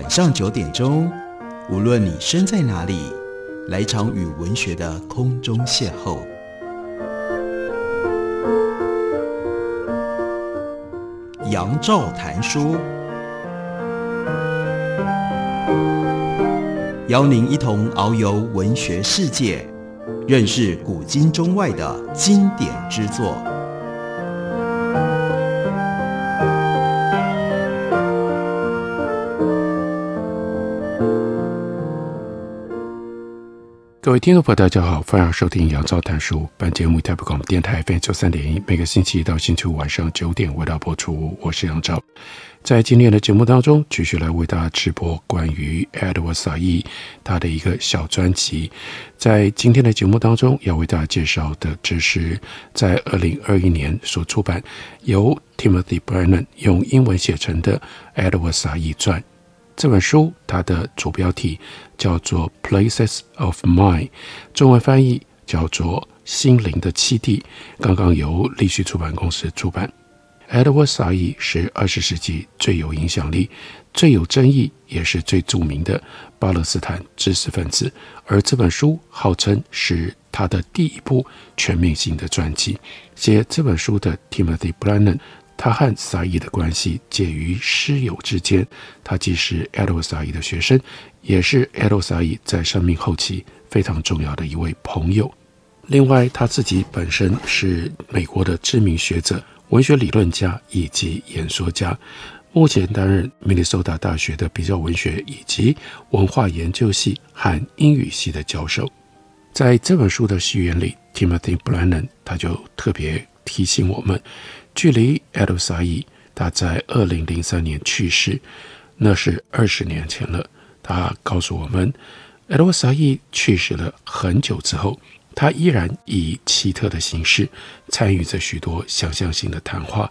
晚上九点钟，无论你身在哪里，来场与文学的空中邂逅。杨照谈书，邀您一同遨游文学世界，认识古今中外的经典之作。各位听众朋友，大家好，欢迎收听杨照谈书。本节目台北广播电台 FM 九三点一，每个星期一到星期五晚上九点为大家播出。我是杨照，在今天的节目当中，继续来为大家直播关于 Edward Said 他的一个小专辑。在今天的节目当中，要为大家介绍的，这是在二零二一年所出版，由 Timothy Brennan 用英文写成的 Edward Said 传。这本书它的主标题叫做《Places of Mind》，中文翻译叫做《心灵的栖地》，刚刚由立讯出版公司出版。Edward Said 是二十世纪最有影响力、最有争议，也是最著名的巴勒斯坦知识分子，而这本书号称是他的第一部全面性的传记。写这本书的 Timothy Brennan。他和萨义的关系介于师友之间，他既是艾洛萨义的学生，也是艾洛萨义在生命后期非常重要的一位朋友。另外，他自己本身是美国的知名学者、文学理论家以及演说家，目前担任明尼苏达大学的比较文学以及文化研究系和英语系的教授。在这本书的序言里，Timothy Brennan 他就特别提醒我们。距离艾洛萨伊他在二零零三年去世，那是二十年前了。他告诉我们，艾洛萨伊去世了很久之后，他依然以奇特的形式参与着许多想象性的谈话。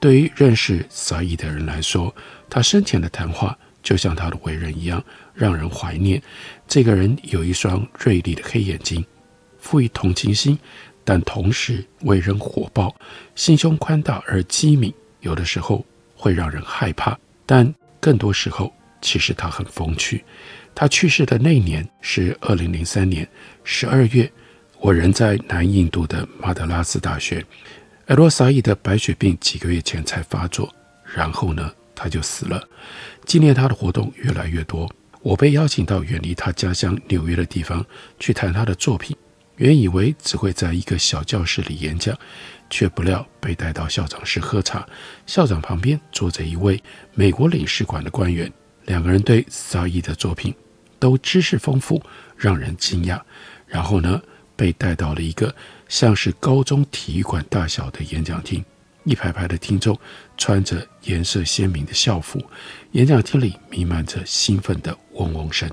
对于认识萨伊的人来说，他生前的谈话就像他的为人一样，让人怀念。这个人有一双锐利的黑眼睛，富于同情心。但同时为人火爆，心胸宽大而机敏，有的时候会让人害怕，但更多时候其实他很风趣。他去世的那年是二零零三年十二月，我人在南印度的马德拉斯大学。艾罗萨伊的白血病几个月前才发作，然后呢他就死了。纪念他的活动越来越多，我被邀请到远离他家乡纽约的地方去谈他的作品。原以为只会在一个小教室里演讲，却不料被带到校长室喝茶。校长旁边坐着一位美国领事馆的官员，两个人对萨伊的作品都知识丰富，让人惊讶。然后呢，被带到了一个像是高中体育馆大小的演讲厅，一排排的听众穿着颜色鲜明的校服，演讲厅里弥漫着兴奋的嗡嗡声，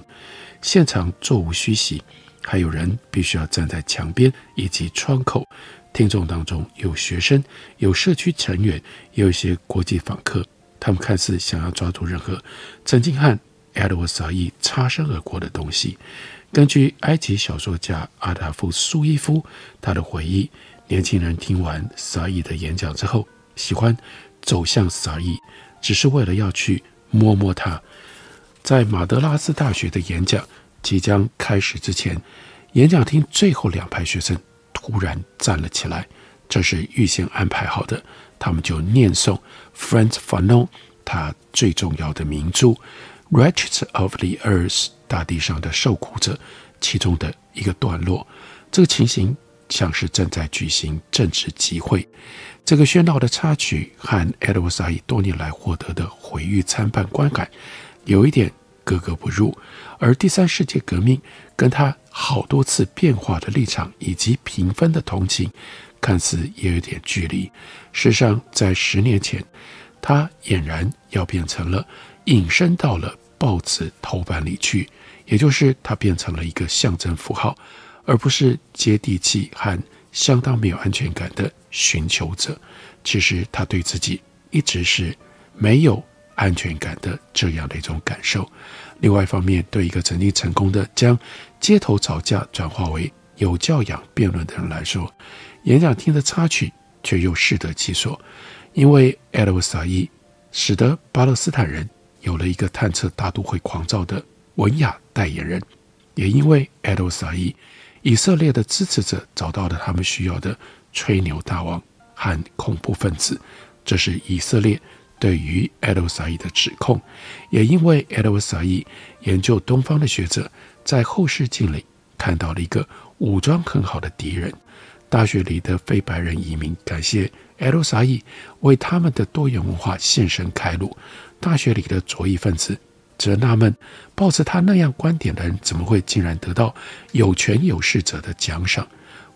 现场座无虚席。还有人必须要站在墙边以及窗口，听众当中有学生，有社区成员，也有一些国际访客。他们看似想要抓住任何曾经和艾德沃萨伊擦身而过的东西。根据埃及小说家阿达夫苏伊夫他的回忆，年轻人听完萨伊的演讲之后，喜欢走向萨伊，只是为了要去摸摸他。在马德拉斯大学的演讲。即将开始之前，演讲厅最后两排学生突然站了起来，这是预先安排好的。他们就念诵 Franz Fanon 他最重要的名著《Wretches of the Earth》大地上的受苦者其中的一个段落。这个情形像是正在举行政治集会。这个喧闹的插曲和 Edward 多年来获得的毁誉参半观感有一点。格格不入，而第三世界革命跟他好多次变化的立场以及评分的同情，看似也有点距离。事实上，在十年前，他俨然要变成了隐身到了报纸头版里去，也就是他变成了一个象征符号，而不是接地气和相当没有安全感的寻求者。其实他对自己一直是没有。安全感的这样的一种感受。另外一方面，对一个曾经成功的将街头吵架转化为有教养辩论的人来说，演讲厅的插曲却又适得其所。因为艾德沃萨伊使得巴勒斯坦人有了一个探测大都会狂躁的文雅代言人，也因为 Adel Said，以色列的支持者找到了他们需要的吹牛大王和恐怖分子。这是以色列对于 Adel Said 的指控。也因为 Adel Said 研究东方的学者在后视镜里看到了一个武装很好的敌人。大学里的非白人移民感谢 Adel Said 为他们的多元文化献身开路。大学里的左翼分子则纳闷，抱着他那样观点的人怎么会竟然得到有权有势者的奖赏？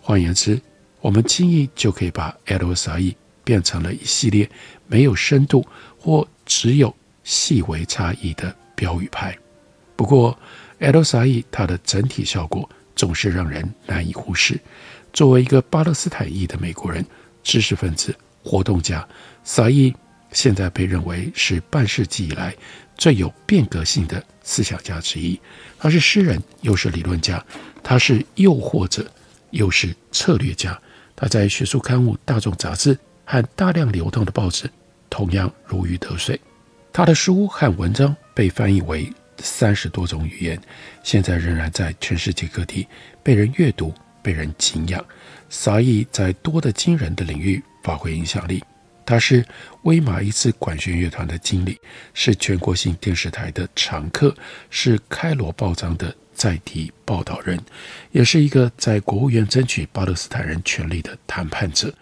换言之，我们轻易就可以把 Adel Said 变成了一系列没有深度或只有细微差异的标语牌。不过，Adel Said 他的整体效果总是让人难以忽视。作为一个巴勒斯坦裔的美国人、知识分子、活动家，萨伊。现在被认为是半世纪以来最有变革性的思想家之一。他是诗人，又是理论家；他是诱惑者，又是策略家。他在学术刊物、大众杂志和大量流通的报纸同样如鱼得水。他的书和文章被翻译为三十多种语言，现在仍然在全世界各地被人阅读、被人敬仰。撒义在多的惊人的领域发挥影响力。他是威马一次管弦乐团的经理，是全国性电视台的常客，是开罗报章的在地报道人，也是一个在国务院争取巴勒斯坦人权利的谈判者。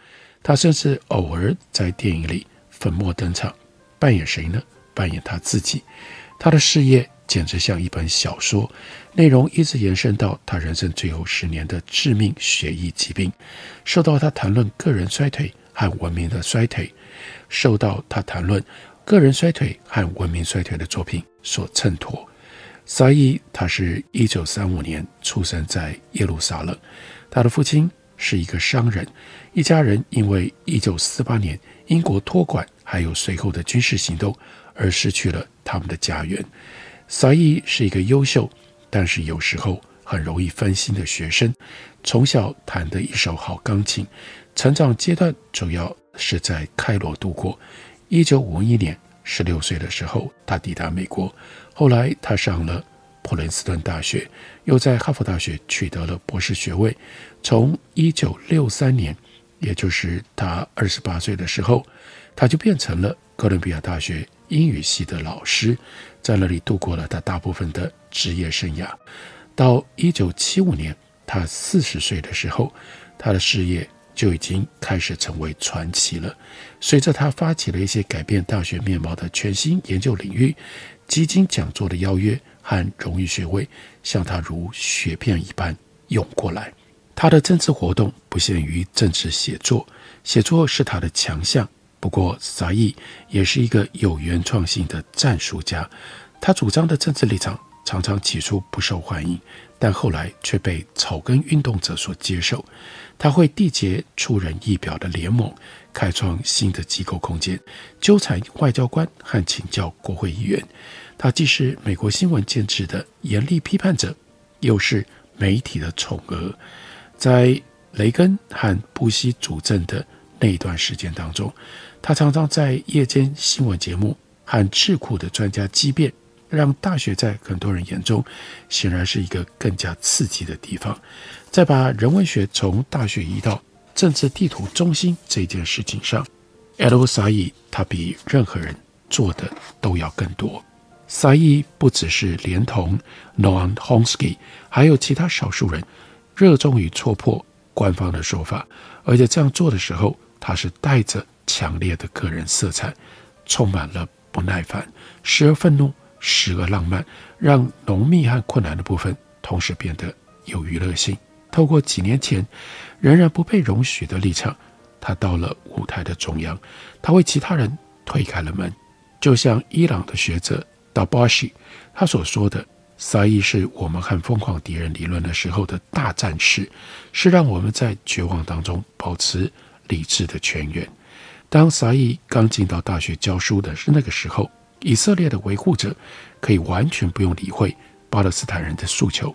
他甚至偶尔在电影里粉墨登场，扮演谁呢？扮演他自己。他的事业简直像一本小说，内容一直延伸到他人生最后十年的致命血液疾病，受到他谈论个人衰退。和文明的衰退，受到他谈论个人衰退和文明衰退的作品所衬托。萨伊，他是一九三五年出生在耶路撒冷，他的父亲是一个商人，一家人因为一九四八年英国托管还有随后的军事行动而失去了他们的家园。萨伊是一个优秀，但是有时候很容易分心的学生，从小弹得一手好钢琴。成长阶段主要是在开罗度过。一九五一年，十六岁的时候，他抵达美国。后来，他上了普林斯顿大学，又在哈佛大学取得了博士学位。从一九六三年，也就是他二十八岁的时候，他就变成了哥伦比亚大学英语系的老师，在那里度过了他大部分的职业生涯。到一九七五年，他四十岁的时候，他的事业。就已经开始成为传奇了。随着他发起了一些改变大学面貌的全新研究领域，基金讲座的邀约和荣誉学位向他如雪片一般涌过来。他的政治活动不限于政治写作，写作是他的强项。不过，萨义也是一个有原创性的战术家。他主张的政治立场常常起初不受欢迎，但后来却被草根运动者所接受。他会缔结出人意表的联盟，开创新的机构空间，纠缠外交官和请教国会议员。他既是美国新闻建制的严厉批判者，又是媒体的宠儿。在雷根和布希主政的那段时间当中，他常常在夜间新闻节目和智库的专家激辩。让大学在很多人眼中显然是一个更加刺激的地方。在把人文学从大学移到政治地图中心这件事情上，L. 萨义他比任何人做的都要更多。萨义不只是连同 Noam Homsky，还有其他少数人热衷于戳破官方的说法，而且这样做的时候，他是带着强烈的个人色彩，充满了不耐烦，时而愤怒。时而浪漫，让浓密和困难的部分同时变得有娱乐性。透过几年前仍然不被容许的立场，他到了舞台的中央，他为其他人推开了门。就像伊朗的学者 Dabashi 他所说的：“萨义是我们和疯狂敌人理论的时候的大战士，是让我们在绝望当中保持理智的泉源。”当萨义刚进到大学教书的是那个时候。以色列的维护者可以完全不用理会巴勒斯坦人的诉求，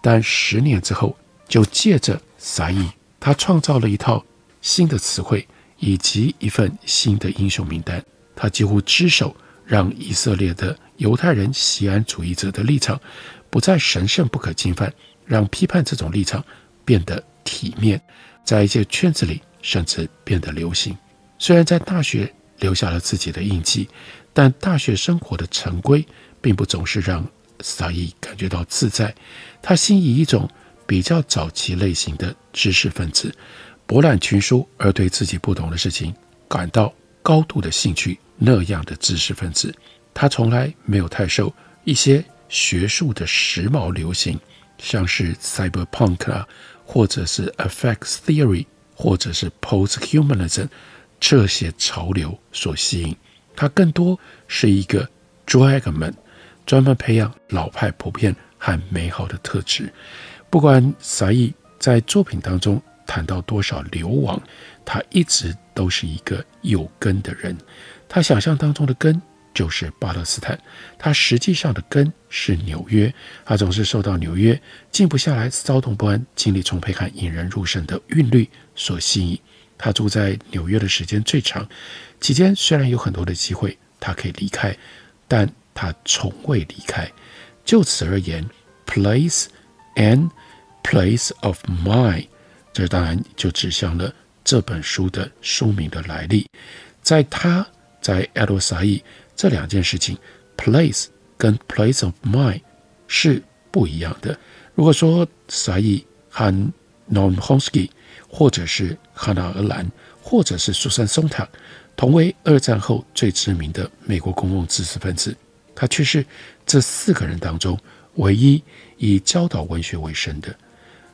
但十年之后，就借着撒义，他创造了一套新的词汇以及一份新的英雄名单。他几乎只手让以色列的犹太人西安主义者的立场不再神圣不可侵犯，让批判这种立场变得体面，在一些圈子里甚至变得流行。虽然在大学留下了自己的印记，但大学生活的成规并不总是让萨义感觉到自在。他心仪一种比较早期类型的知识分子，博览群书而对自己不懂的事情感到高度的兴趣。那样的知识分子，他从来没有太受一些学术的时髦流行，像是 cyberpunk 啊，或者是 effects theory，或者是 posthumanism 这些潮流所吸引。他更多是一个 dragon，专门培养老派普遍和美好的特质。不管萨义在作品当中谈到多少流亡，他一直都是一个有根的人。他想象当中的根就是巴勒斯坦，他实际上的根是纽约。他总是受到纽约静不下来、骚动不安、精力充沛和引人入胜的韵律所吸引。他住在纽约的时间最长，期间虽然有很多的机会他可以离开，但他从未离开。就此而言，place and place of mind，这当然就指向了这本书的书名的来历。在他。在 e d o s a i 这两件事情，place 跟 place of mind 是不一样的。如果说 Sai 和 Noam Chomsky，或者是哈纳尔兰，或者是苏珊松塔，同为二战后最知名的美国公共知识分子，他却是这四个人当中唯一以教导文学为生的。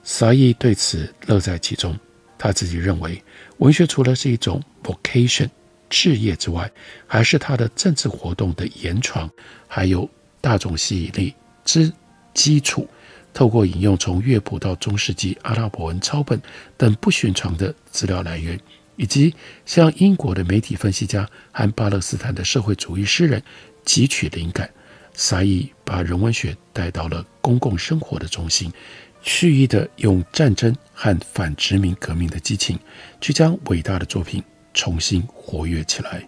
Sai 对此乐在其中，他自己认为，文学除了是一种 vocation。事业之外，还是他的政治活动的延传，还有大众吸引力之基础。透过引用从乐谱到中世纪阿拉伯文抄本等不寻常的资料来源，以及向英国的媒体分析家和巴勒斯坦的社会主义诗人汲取灵感，撒义把人文学带到了公共生活的中心，蓄意的用战争和反殖民革命的激情，去将伟大的作品。重新活跃起来。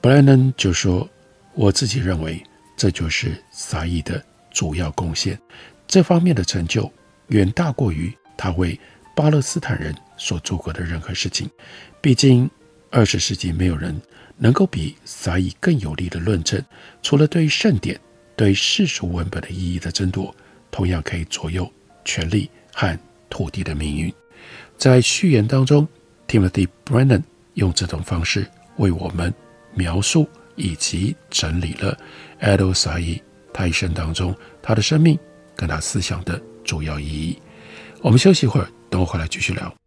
布莱恩就说：“我自己认为，这就是萨义的主要贡献。这方面的成就远大过于他为巴勒斯坦人所做过的任何事情。毕竟，二十世纪没有人能够比萨义更有力的论证，除了对圣典、对世俗文本的意义的争夺，同样可以左右权力和土地的命运。”在序言当中，Timothy Brennan。用这种方式为我们描述以及整理了艾多萨伊他一生当中他的生命跟他思想的主要意义。我们休息一会儿，等我回来继续聊。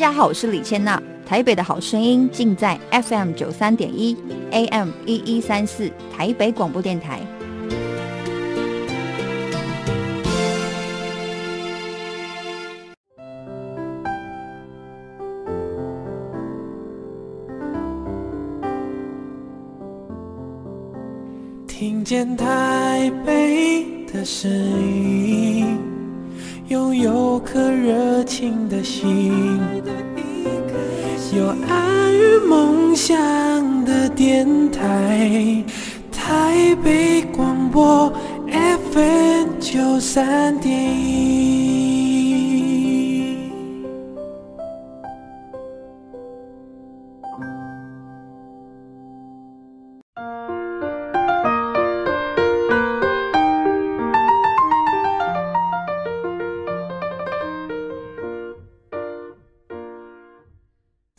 大家好，我是李千娜。台北的好声音尽在 FM 九三点一，AM 一一三四，台北广播电台。听见台北的声音。拥有颗热情的心，有爱与梦想的电台，台北广播 FM 九三点一。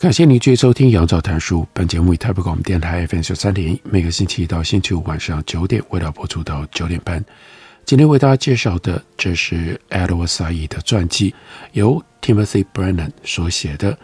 感谢您继续收听《杨照谈书》。本节目以台北广播电台 FM 九三点一，每个星期一到星期五晚上九点为大家播出到九点半。今天为大家介绍的，这是 Edward Said 的传记，由 Timothy Brennan 所写的。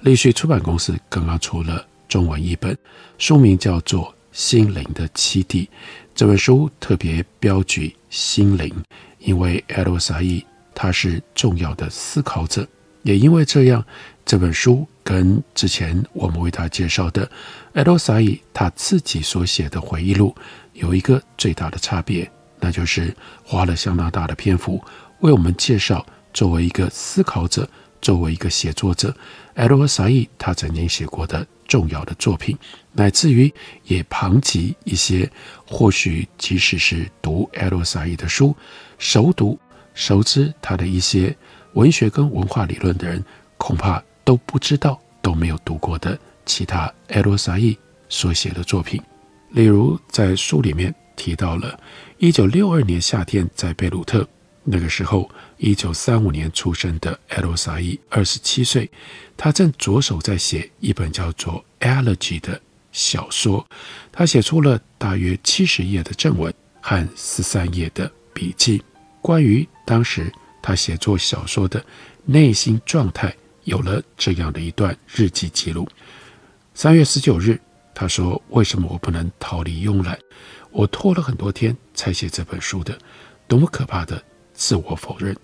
立讯出版公司刚刚出了中文译本，书名叫做《心灵的栖地。这本书特别标举心灵，因为艾洛萨伊他是重要的思考者，也因为这样，这本书跟之前我们为他介绍的艾洛萨伊他自己所写的回忆录有一个最大的差别，那就是花了相当大的篇幅为我们介绍作为一个思考者，作为一个写作者，艾洛萨伊他曾经写过的重要的作品。乃至于也旁及一些，或许即使是读艾洛萨伊的书、熟读、熟知他的一些文学跟文化理论的人，恐怕都不知道、都没有读过的其他艾罗萨伊所写的作品。例如，在书里面提到了1962年夏天在贝鲁特，那个时候1935年出生的艾罗萨伊27岁，他正着手在写一本叫做《Elegy》的。小说，他写出了大约七十页的正文和十三页的笔记，关于当时他写作小说的内心状态，有了这样的一段日记记录。三月十九日，他说：“为什么我不能逃离慵懒？我拖了很多天才写这本书的，多么可怕的自我否认，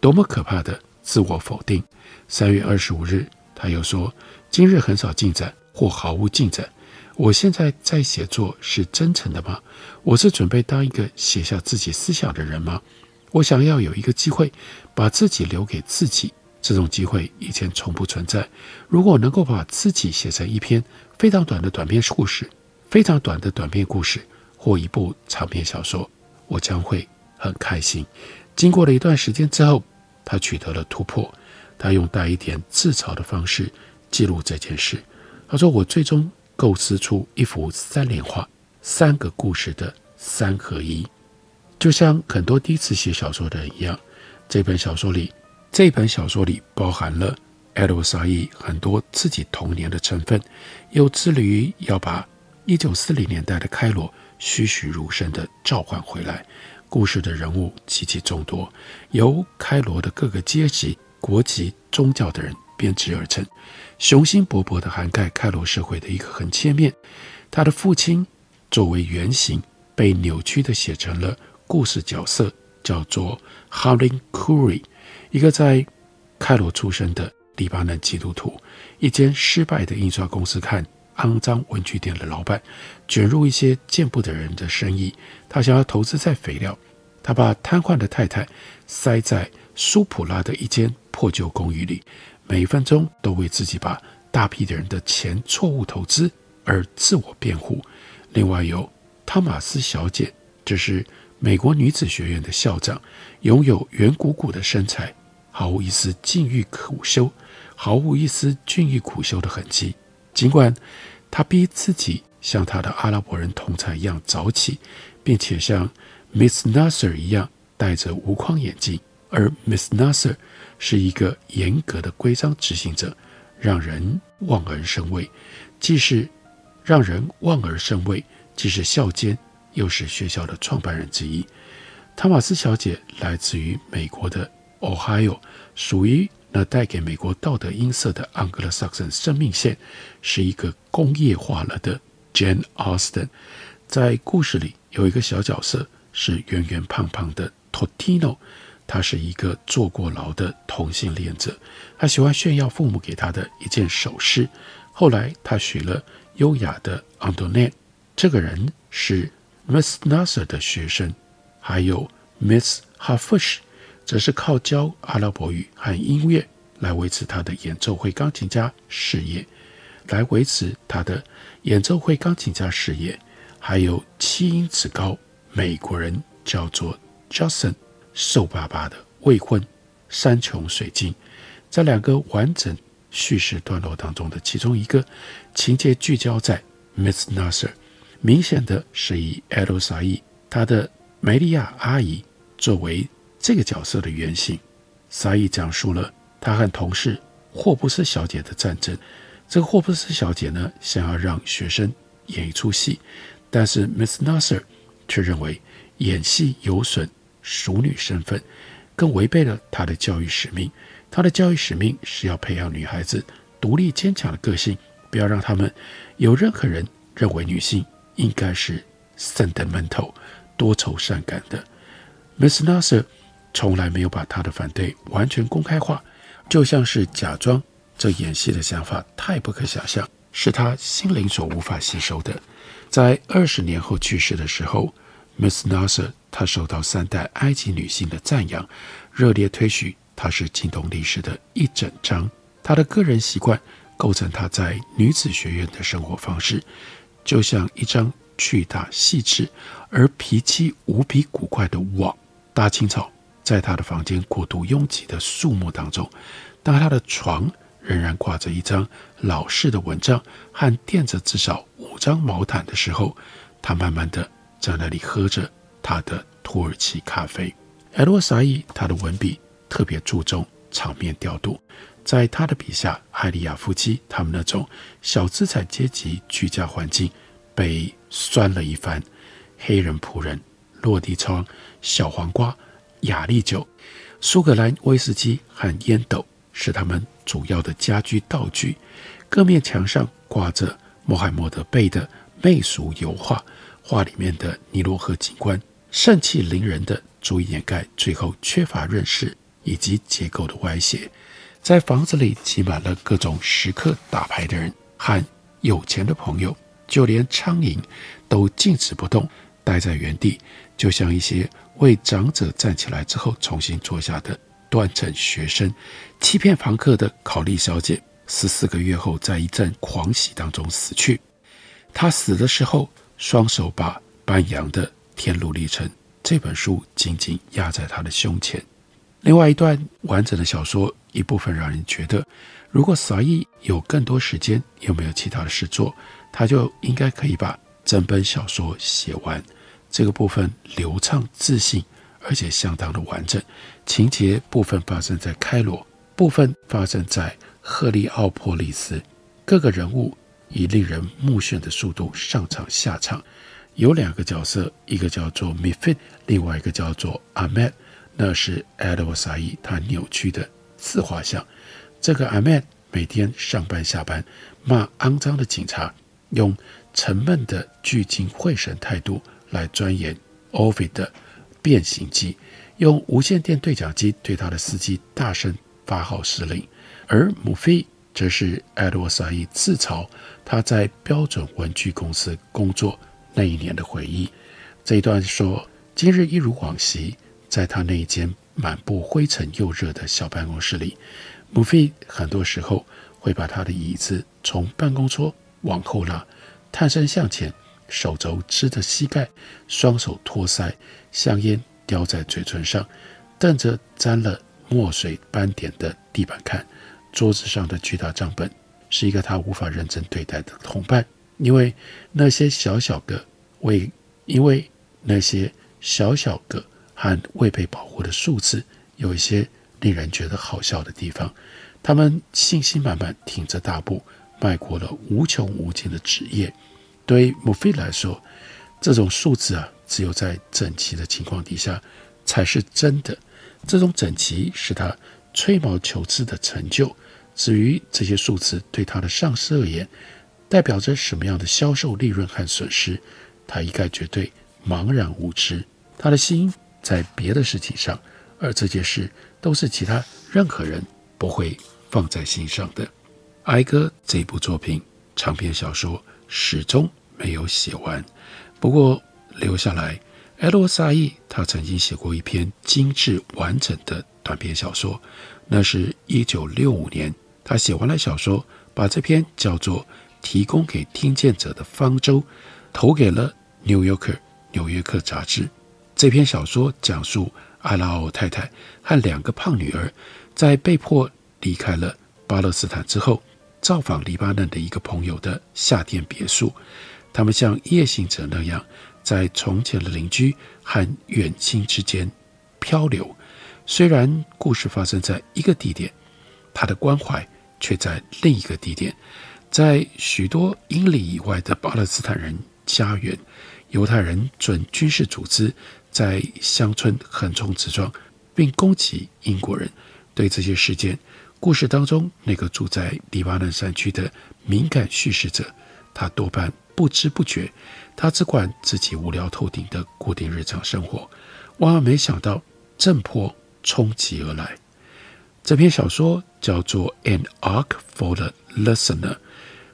多么可怕的自我否定。”三月二十五日，他又说：“今日很少进展，或毫无进展。”我现在在写作是真诚的吗？我是准备当一个写下自己思想的人吗？我想要有一个机会，把自己留给自己。这种机会以前从不存在。如果能够把自己写成一篇非常短的短篇故事，非常短的短篇故事，或一部长篇小说，我将会很开心。经过了一段时间之后，他取得了突破。他用带一点自嘲的方式记录这件事。他说：“我最终。”构思出一幅三联画，三个故事的三合一，就像很多第一次写小说的人一样。这本小说里，这本小说里包含了艾洛沙伊很多自己童年的成分，又致力于要把一九四零年代的开罗栩栩如生的召唤回来。故事的人物极其众多，由开罗的各个阶级、国籍、宗教的人编织而成。雄心勃勃地涵盖开罗社会的一个横切面，他的父亲作为原型被扭曲地写成了故事角色，叫做 Harlin Khoury，一个在开罗出生的黎巴嫩基督徒，一间失败的印刷公司看肮脏文具店的老板，卷入一些见不得人的生意。他想要投资在肥料，他把瘫痪的太太塞在苏普拉的一间破旧公寓里。每分钟都为自己把大批的人的钱错误投资而自我辩护。另外有汤马斯小姐，这是美国女子学院的校长，拥有圆鼓鼓的身材，毫无一丝禁欲苦修，毫无一丝禁欲苦修的痕迹。尽管他逼自己像他的阿拉伯人同才一样早起，并且像 Miss Nasser 一样戴着无框眼镜，而 Miss Nasser。是一个严格的规章执行者，让人望而生畏；既是让人望而生畏，既是校监，又是学校的创办人之一。汤马斯小姐来自于美国的 Ohio，属于那带给美国道德音色的 Anglo-Saxon 生命线，是一个工业化了的 Jane Austen。在故事里有一个小角色是圆圆胖胖的 Totino。他是一个坐过牢的同性恋者，他喜欢炫耀父母给他的一件首饰。后来他娶了优雅的 Antoinette，这个人是 Miss Nasser 的学生，还有 Miss Harfush，则是靠教阿拉伯语和音乐来维持他的演奏会钢琴家事业，来维持他的演奏会钢琴家事业。还有七英尺高美国人叫做 Justin。瘦巴巴的未婚，山穷水尽，在两个完整叙事段落当中的其中一个情节聚焦在 Miss Nasser，明显的是以艾洛萨伊她的梅利亚阿姨作为这个角色的原型。沙伊讲述了他和同事霍布斯小姐的战争。这个霍布斯小姐呢，想要让学生演一出戏，但是 Miss Nasser 却认为演戏有损。熟女身份，更违背了她的教育使命。她的教育使命是要培养女孩子独立坚强的个性，不要让他们有任何人认为女性应该是 sentimental 多愁善感的。Miss Nasser 从来没有把他的反对完全公开化，就像是假装这演戏的想法太不可想象，是他心灵所无法吸收的。在二十年后去世的时候，Miss Nasser 她受到三代埃及女性的赞扬，热烈推许她是惊动历史的一整章。她的个人习惯构成她在女子学院的生活方式，就像一张巨大、细致而脾气无比古怪的网。大清早，在他的房间过度拥挤的树木当中，当他的床仍然挂着一张老式的蚊帐和垫着至少五张毛毯的时候，他慢慢的在那里喝着他的土耳其咖啡。艾洛萨伊他的文笔特别注重场面调度，在他的笔下，艾利亚夫妻他们那种小资产阶级居家环境被酸了一番，黑人仆人。落地窗、小黄瓜、雅丽酒、苏格兰威士忌和烟斗是他们主要的家居道具。各面墙上挂着穆罕默德贝的媚俗油画，画里面的尼罗河景观盛气凌人的，足以掩盖最后缺乏认识以及结构的歪斜。在房子里挤满了各种时刻打牌的人和有钱的朋友，就连苍蝇都静止不动，待在原地。就像一些为长者站起来之后重新坐下的断层学生，欺骗房客的考利小姐，十四个月后在一阵狂喜当中死去。她死的时候，双手把班扬的《天路历程》这本书紧紧压在她的胸前。另外一段完整的小说，一部分让人觉得，如果萨伊有更多时间，有没有其他的事做，他就应该可以把整本小说写完。这个部分流畅自信，而且相当的完整。情节部分发生在开罗，部分发生在赫利奥波利斯。各个人物以令人目眩的速度上场下场。有两个角色，一个叫做 Mifid，另外一个叫做 Ahmed，那是 a d w a s a i 他扭曲的自画像。这个 Ahmed 每天上班下班，骂肮脏的警察，用沉闷的聚精会神态度。来钻研 Ovid 的变形机，用无线电对讲机对他的司机大声发号施令。而母菲则是艾罗萨伊自嘲他在标准文具公司工作那一年的回忆。这一段说：今日一如往昔，在他那一间满布灰尘又热的小办公室里，母菲很多时候会把他的椅子从办公桌往后拉，探身向前。手肘支着膝盖，双手托腮，香烟叼在嘴唇上，瞪着沾了墨水斑点的地板看。桌子上的巨大账本是一个他无法认真对待的同伴，因为那些小小个未，因为那些小小个和未被保护的数字有一些令人觉得好笑的地方。他们信心满满，挺着大步迈过了无穷无尽的职业。对于穆菲来说，这种数字啊，只有在整齐的情况底下才是真的。这种整齐是他吹毛求疵的成就。至于这些数字对他的上司而言，代表着什么样的销售利润和损失，他一概绝对茫然无知。他的心在别的事情上，而这件事都是其他任何人不会放在心上的。哀歌这部作品长篇小说。始终没有写完，不过留下来。埃洛萨伊他曾经写过一篇精致完整的短篇小说，那是一九六五年，他写完了小说，把这篇叫做《提供给听见者的方舟》投给了《New Yorker》纽约客杂志。这篇小说讲述阿拉奥太太和两个胖女儿在被迫离开了巴勒斯坦之后。造访黎巴嫩的一个朋友的夏天别墅，他们像夜行者那样，在从前的邻居和远亲之间漂流。虽然故事发生在一个地点，他的关怀却在另一个地点，在许多英里以外的巴勒斯坦人家园，犹太人准军事组织在乡村横冲直撞，并攻击英国人。对这些事件。故事当中，那个住在黎巴嫩山区的敏感叙事者，他多半不知不觉，他只管自己无聊透顶的固定日常生活，万万没想到震波冲击而来。这篇小说叫做《An Ark for the Listener》，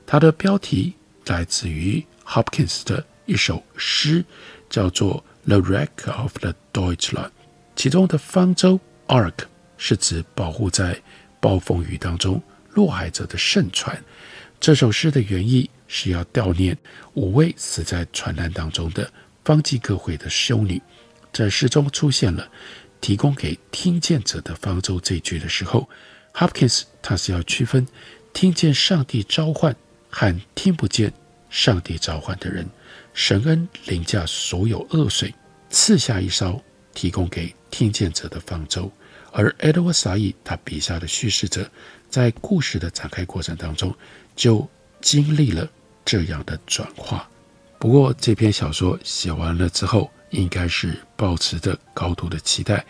它的标题来自于 Hopkins 的一首诗，叫做《The Wreck of the Deutschland》。其中的方舟 Ark 是指保护在暴风雨当中落海者的圣船。这首诗的原意是要悼念五位死在船难当中的方济各会的修女。在诗中出现了。提供给听见者的方舟这句的时候，Hopkins 他是要区分听见上帝召唤和听不见上帝召唤的人。神恩凌驾所有恶水，赐下一艘提供给听见者的方舟。而 Edward Said 他笔下的叙事者，在故事的展开过程当中，就经历了这样的转化。不过这篇小说写完了之后。应该是抱持着高度的期待，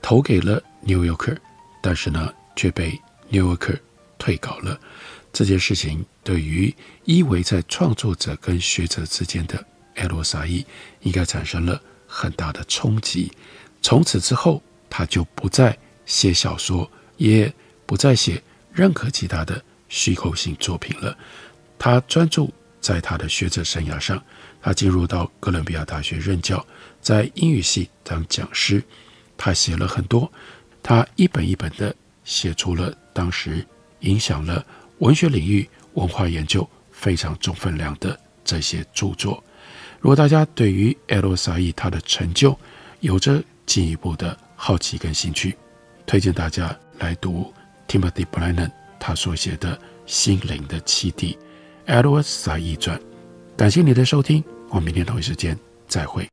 投给了《New Yorker》，但是呢，却被《New Yorker》退稿了。这件事情对于依偎在创作者跟学者之间的艾罗萨伊，应该产生了很大的冲击。从此之后，他就不再写小说，也不再写任何其他的虚构性作品了。他专注在他的学者生涯上。他进入到哥伦比亚大学任教，在英语系当讲师。他写了很多，他一本一本的写出了当时影响了文学领域文化研究非常重分量的这些著作。如果大家对于 L. 萨伊他的成就有着进一步的好奇跟兴趣，推荐大家来读 Timothy b r e n n a n 他所写的《心灵的栖地》《L. 萨伊传》。感谢你的收听。我们明天同一时间再会。